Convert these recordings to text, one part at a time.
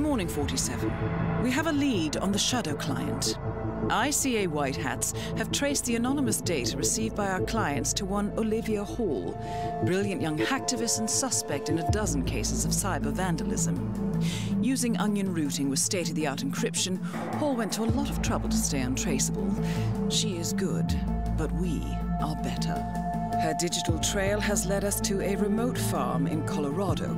Good morning, 47. We have a lead on the Shadow client. ICA White Hats have traced the anonymous data received by our clients to one Olivia Hall, brilliant young hacktivist and suspect in a dozen cases of cyber vandalism. Using onion routing with state-of-the-art encryption, Hall went to a lot of trouble to stay untraceable. She is good, but we are better. Her digital trail has led us to a remote farm in Colorado,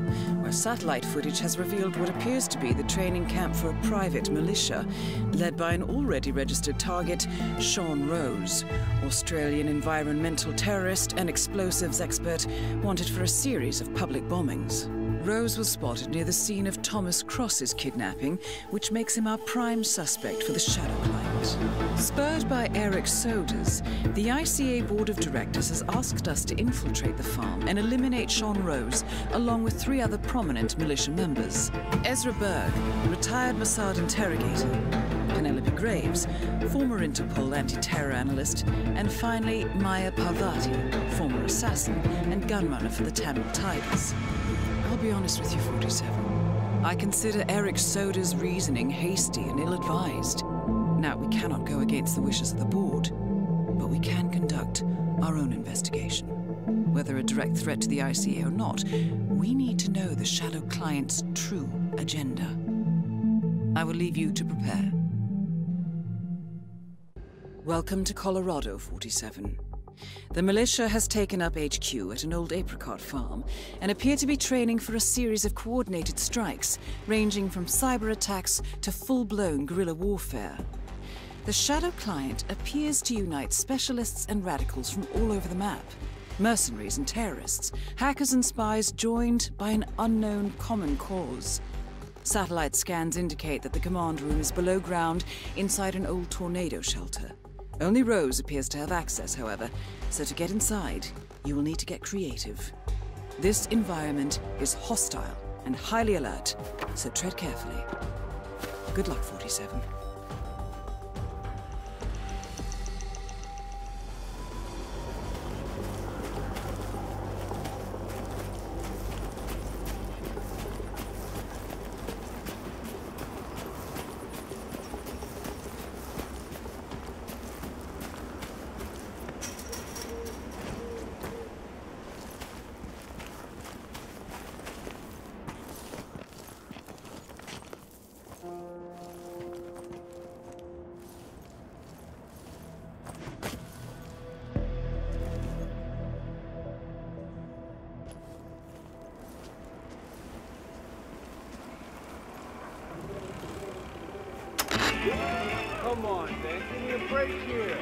where satellite footage has revealed what appears to be the training camp for a private militia, led by an already registered target, Sean Rose, Australian environmental terrorist and explosives expert wanted for a series of public bombings. Rose was spotted near the scene of Thomas Cross's kidnapping, which makes him our prime suspect for the Shadow Client. Spurred by Eric Soders, the ICA Board of Directors has asked us to infiltrate the farm and eliminate Sean Rose, along with three other prominent militia members. Ezra Berg, retired Mossad interrogator, Penelope Graves, former Interpol anti-terror analyst, and finally Maya Parvati, former assassin and gunrunner for the Tamil Tigers. Be honest with you, 47. I consider Eric Soders' reasoning hasty and ill-advised. Now, we cannot go against the wishes of the board, but we can conduct our own investigation. Whether a direct threat to the ICA or not, we need to know the Shadow Client's true agenda. I will leave you to prepare. Welcome to Colorado, 47. The militia has taken up HQ at an old apricot farm and appear to be training for a series of coordinated strikes, ranging from cyber attacks to full-blown guerrilla warfare. The Shadow Client appears to unite specialists and radicals from all over the map. Mercenaries and terrorists, hackers and spies joined by an unknown common cause. Satellite scans indicate that the command room is below ground inside an old tornado shelter. Only Rose appears to have access, however, so to get inside, you will need to get creative. This environment is hostile and highly alert, so tread carefully. Good luck, 47. Come on, man. Give me a break here.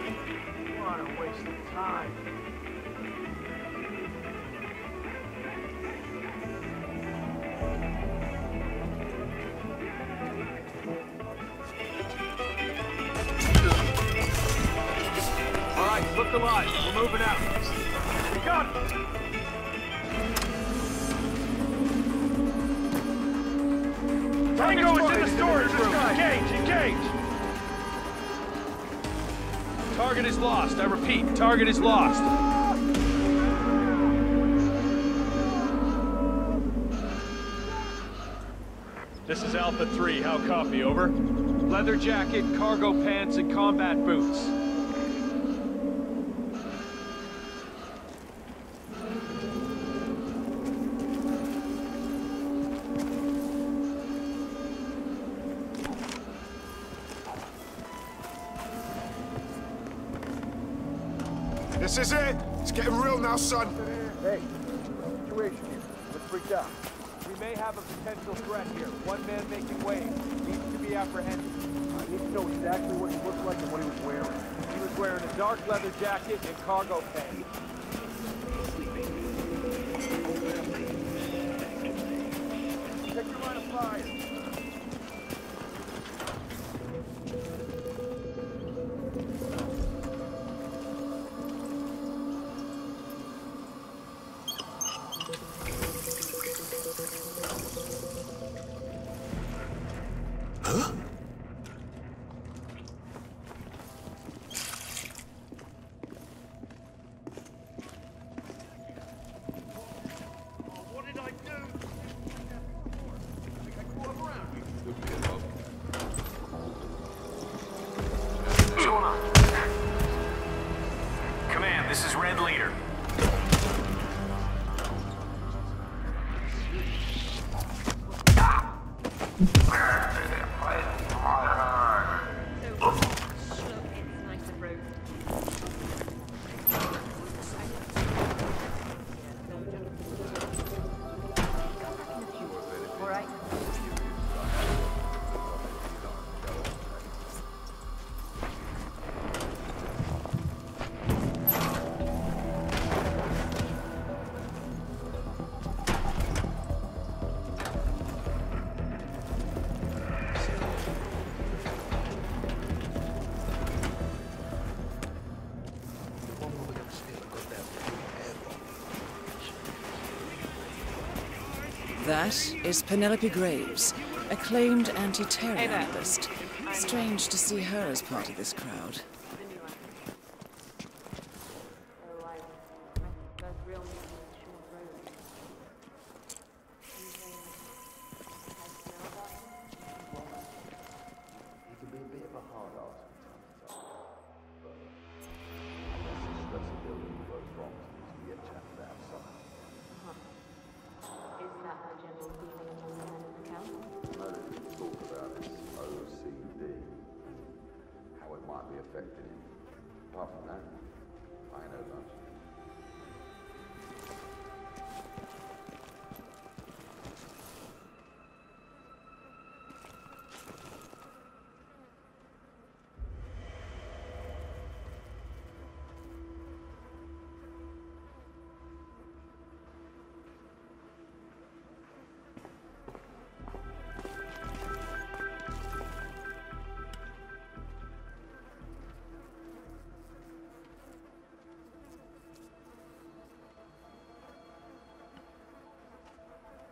What a waste of time. All right, the line. We're moving out. We got it. Tango is in the storage room. Engage, engage. Target is lost. I repeat, target is lost. This is Alpha 3. How copy? Over. Leather jacket, cargo pants, and combat boots. Son. Hey, situation here. Let's freak out. We may have a potential threat here. One man making waves. Needs to be apprehended. I need to know exactly what he looked like and what he was wearing. He was wearing a dark leather jacket and cargo pants. right? That is Penelope Graves, acclaimed anti-terror analyst. Strange to see her as part of this crowd.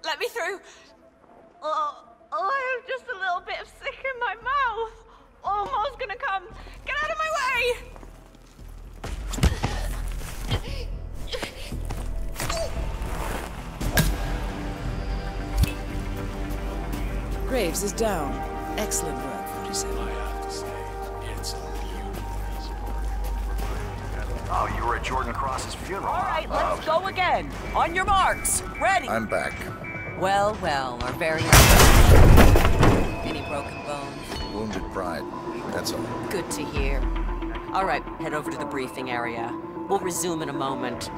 Let me through. Oh, oh, I have just a little bit of sick in my mouth. Oh, Almost gonna come. Get out of my way! Graves is down. Excellent work, 47. I have to say, it's a beautiful work. Oh, you were at Jordan Cross's funeral. All right, let's go again. On your marks. Ready. I'm back. Well, well, our very. Any broken bones? Wounded pride. That's all. Good to hear. All right, head over to the briefing area. We'll resume in a moment.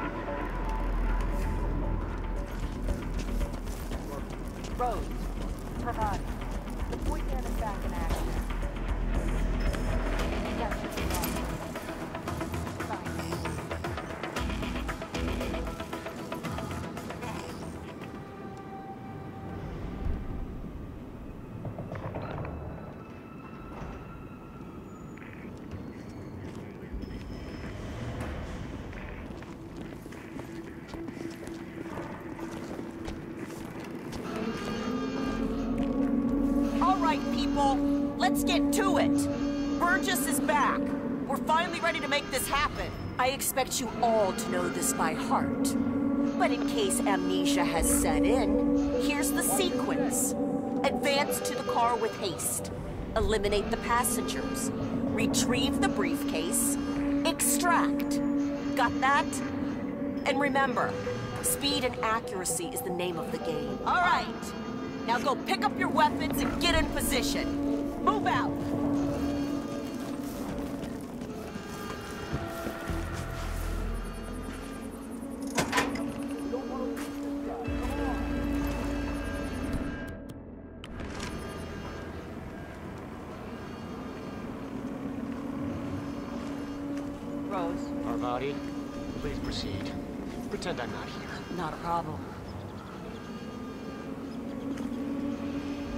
Let's get to it. Burgess is back. We're finally ready to make this happen. I expect you all to know this by heart. But in case amnesia has set in, here's the sequence. Advance to the car with haste. Eliminate the passengers. Retrieve the briefcase. Extract. Got that? And remember, speed and accuracy is the name of the game. All right. Now go pick up your weapons and get in position. Move out. Rose, Parvati, please proceed. Pretend I'm not here. not a problem.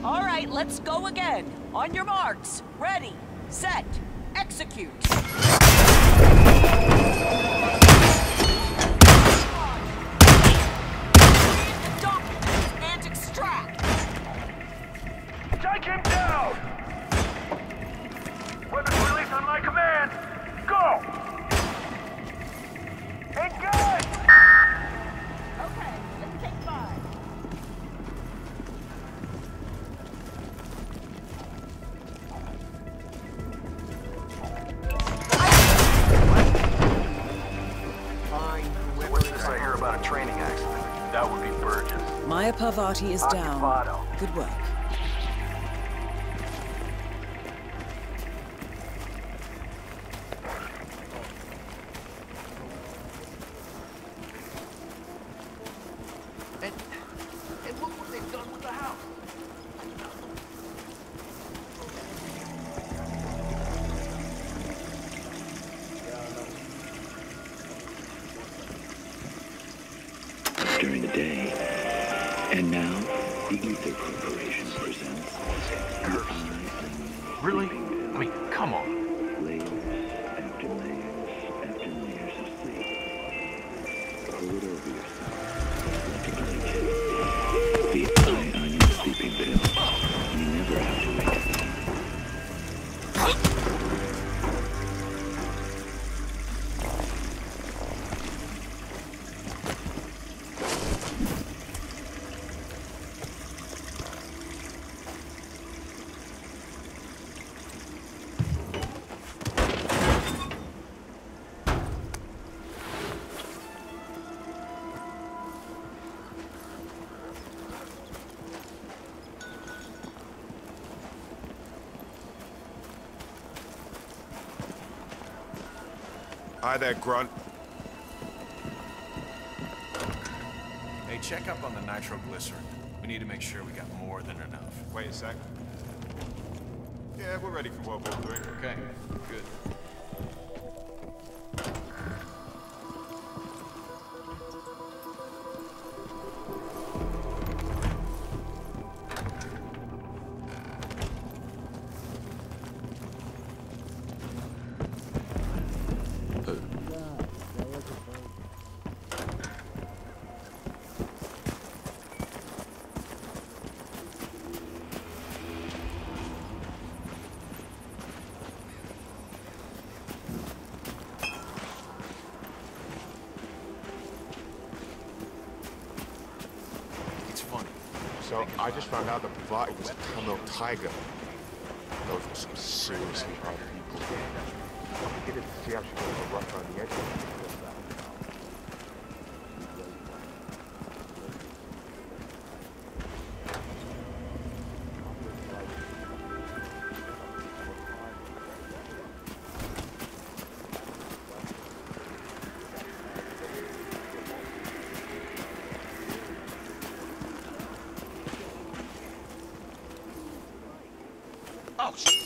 All right, let's go again. On your marks. Ready, set, execute. Maya Parvati is down. Occupado. Good work. Hi there, Grunt. Hey, check up on the nitroglycerin. We need to make sure we got more than enough. Wait a sec. Yeah, we're ready for World War III. Okay, good. I just found out that Parvati was a Tamil tiger. Those were some seriously hard people. Got rough around the edges. Oh, shit.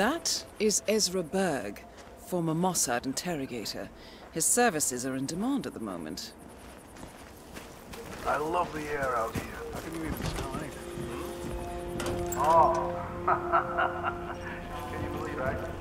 That is Ezra Berg, former Mossad interrogator. His services are in demand at the moment. I love the air out here. How can you even smell anything? Hmm? Oh. can you believe I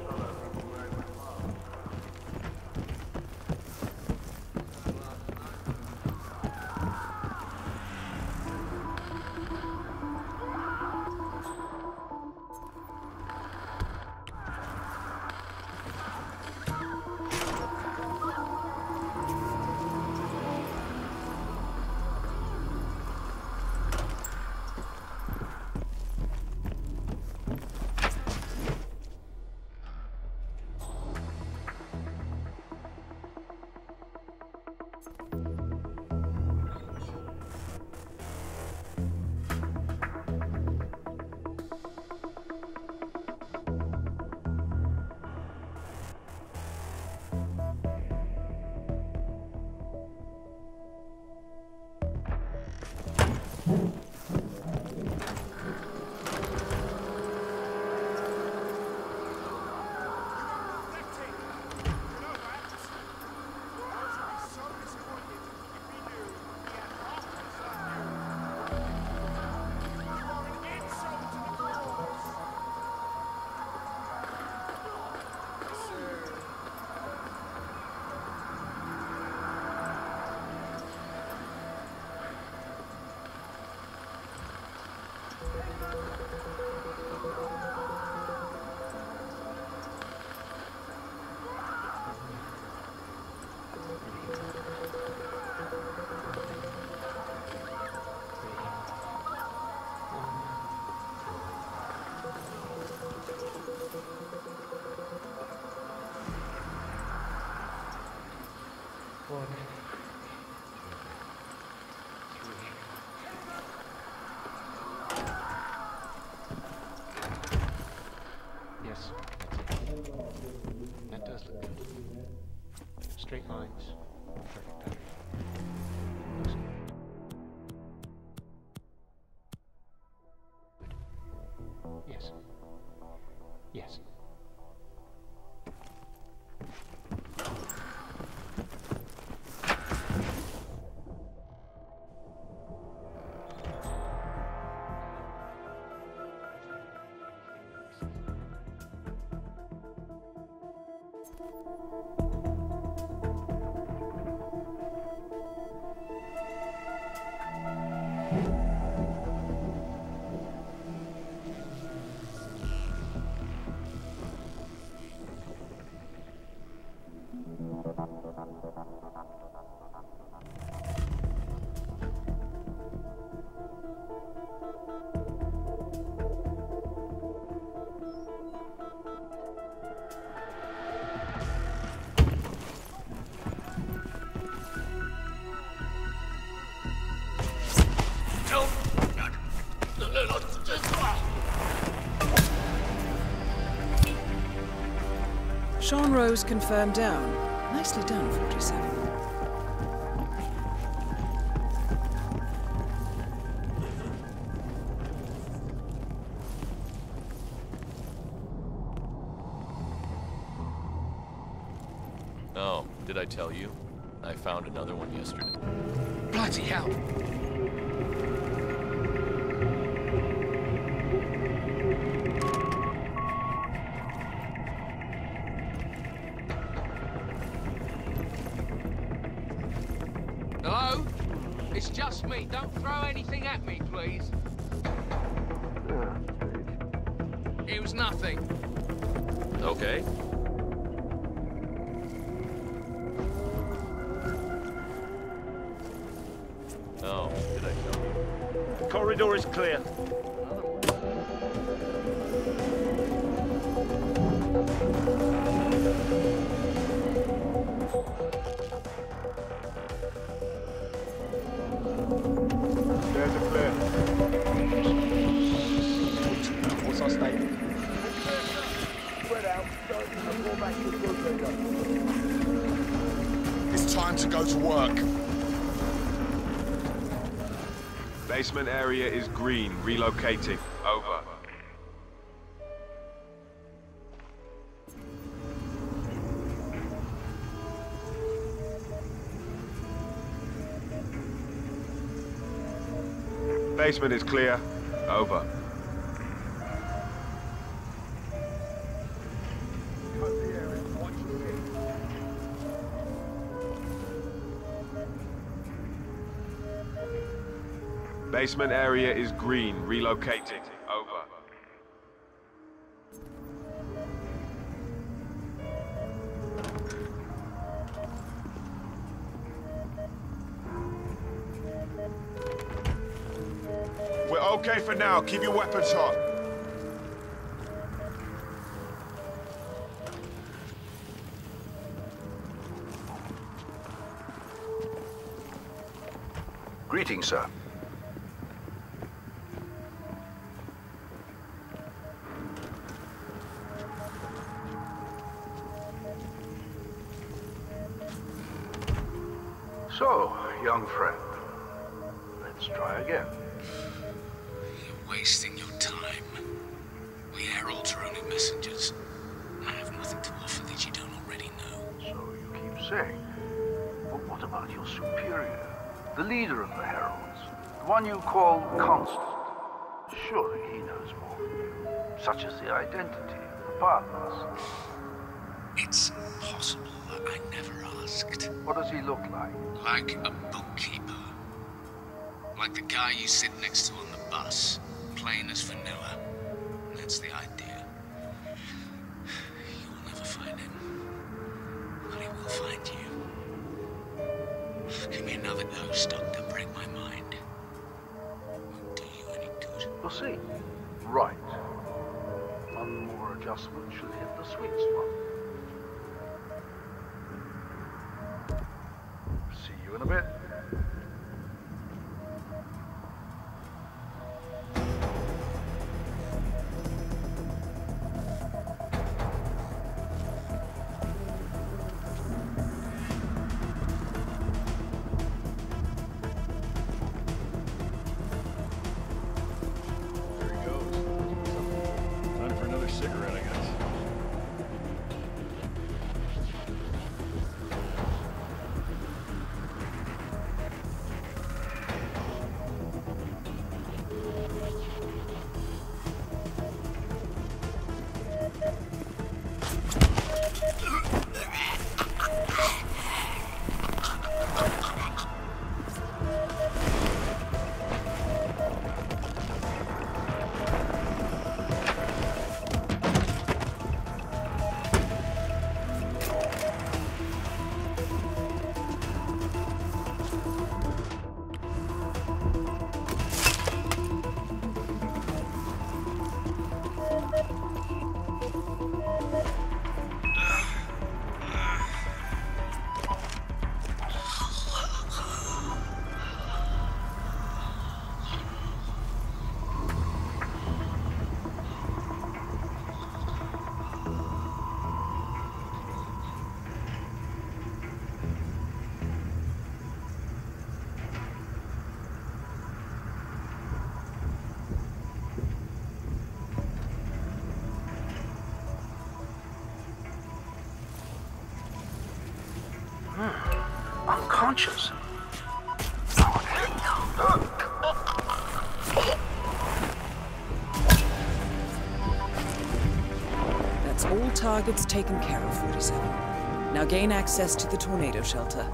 lines. Perfect pattern. Yes. Yes. Sean Rose confirmed down. Nicely done, 47. Oh, did I tell you? I found another one yesterday. Bloody hell! Is clear. There's a clear. What's our statement? Spread out. Don't go back to the It's time to go to work. Basement area is green. Relocating. Over. Basement is clear. Over. Basement area is green. Relocating. Over. We're okay for now. Keep your weapons hot. Greetings, sir. Such as the identity of the partners. It's possible that I never asked. What does he look like? Like a bookkeeper. Like the guy you sit next to on the bus. Plain as vanilla. That's the idea. That's all targets taken care of, 47. Now gain access to the tornado shelter.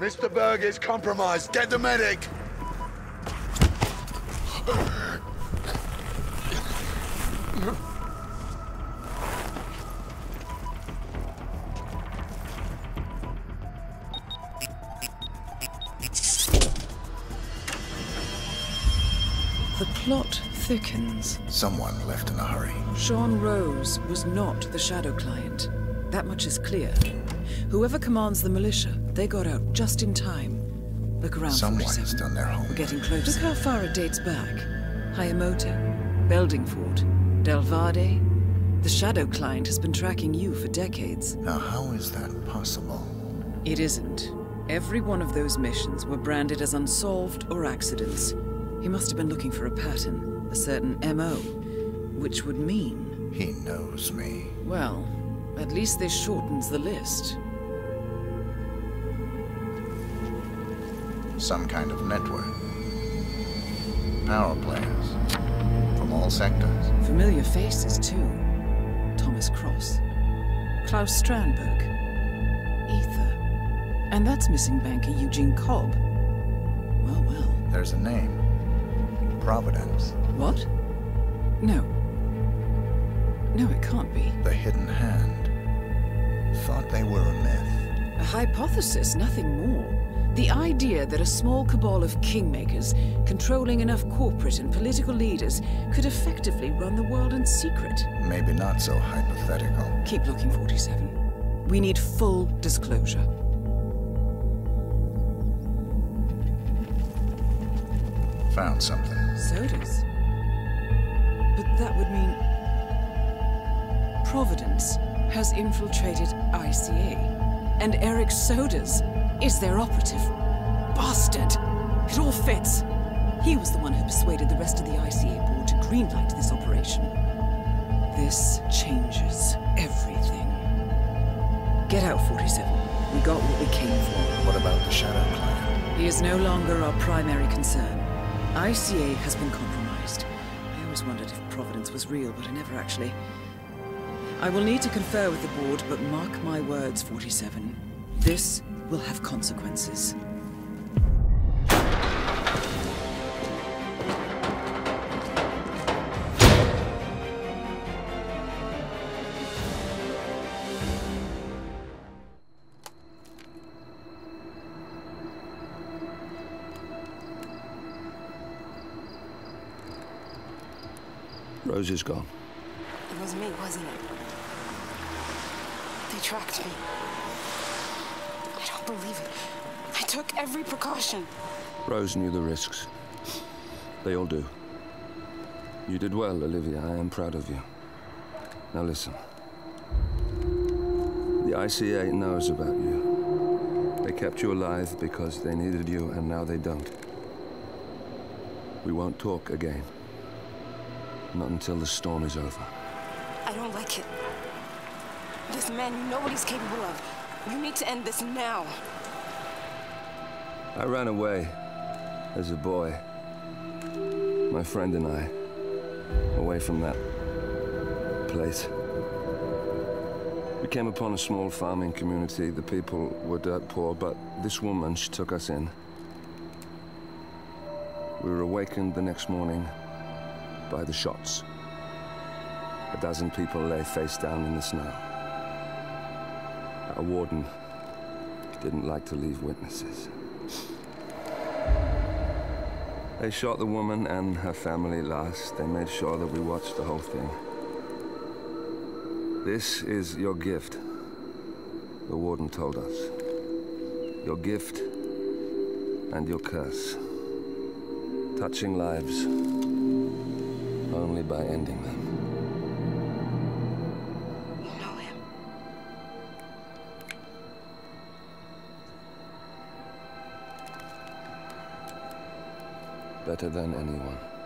Mr. Berg is compromised. Get the medic! The plot thickens. Someone left in a hurry. Sean Rose was not the Shadow Client. That much is clear. Whoever commands the militia, they got out just in time. Look around, Someone's 47. done their homework. We're getting close. Look how far it dates back. Hayamoto, Beldingford, Delvade. The Shadow Client has been tracking you for decades. Now, how is that possible? It isn't. Every one of those missions were branded as unsolved or accidents. He must have been looking for a pattern, a certain MO, which would mean. He knows me. Well, at least this shortens the list. Some kind of network. Power players. From all sectors. Familiar faces, too. Thomas Cross, Klaus Strandberg, Ether. And that's missing banker Eugene Cobb. Well, well. There's a name. Providence. What? No. No, it can't be. The Hidden Hand. Thought they were a myth. A hypothesis, nothing more. The idea that a small cabal of kingmakers, controlling enough corporate and political leaders, could effectively run the world in secret. Maybe not so hypothetical. Keep looking, 47. We need full disclosure. Found something. Soders? But that would mean... Providence has infiltrated ICA. And Eric Soders is their operative. Bastard! It all fits. He was the one who persuaded the rest of the ICA board to greenlight this operation. This changes everything. Get out, 47. We got what we came for. What about the Shadow Client? He is no longer our primary concern. ICA has been compromised. I always wondered if Providence was real, but I never actually... I will need to confer with the board, but mark my words, 47. This will have consequences. Rose is gone. It was me, wasn't it? They tracked me. I don't believe it. I took every precaution. Rose knew the risks. They all do. You did well, Olivia. I am proud of you. Now listen. The ICA knows about you. They kept you alive because they needed you, and now they don't. We won't talk again. Not until the storm is over. I don't like it. This man, you know what he's capable of. You need to end this now. I ran away as a boy. My friend and I. Away from that place. We came upon a small farming community. The people were dirt poor, but this woman, she took us in. We were awakened the next morning by the shots. A dozen people lay face down in the snow. Our warden didn't like to leave witnesses. They shot the woman and her family last. They made sure that we watched the whole thing. This is your gift, the warden told us. Your gift and your curse. Touching lives only by ending them. Better than anyone.